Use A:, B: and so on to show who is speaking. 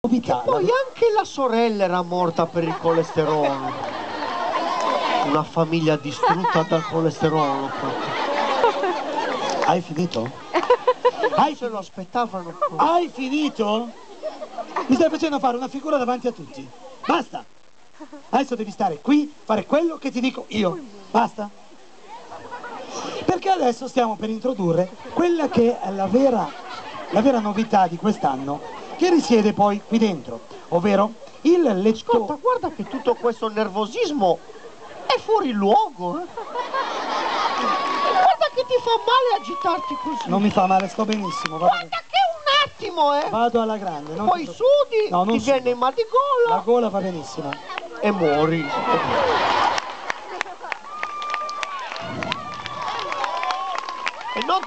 A: novità.
B: Poi anche la sorella era morta per il colesterolo. Una famiglia distrutta dal colesterolo.
A: Hai finito?
B: Hai se lo aspettavano.
A: Hai finito? Mi stai facendo fare una figura davanti a tutti. Basta. Adesso devi stare qui, fare quello che ti dico io. Basta. Perché adesso stiamo per introdurre quella che è la vera, la vera novità di quest'anno, che risiede poi qui dentro, ovvero il lettore...
B: Ascolta, guarda che tutto questo nervosismo è fuori luogo. Eh? Guarda che ti fa male agitarti così.
A: Non mi fa male, sto benissimo. Guarda,
B: guarda che un attimo, eh.
A: Vado alla grande. Non
B: poi
A: ti...
B: sudi,
A: no,
B: ti viene mal di gola.
A: La
B: gola
A: va benissimo.
B: E muori. e non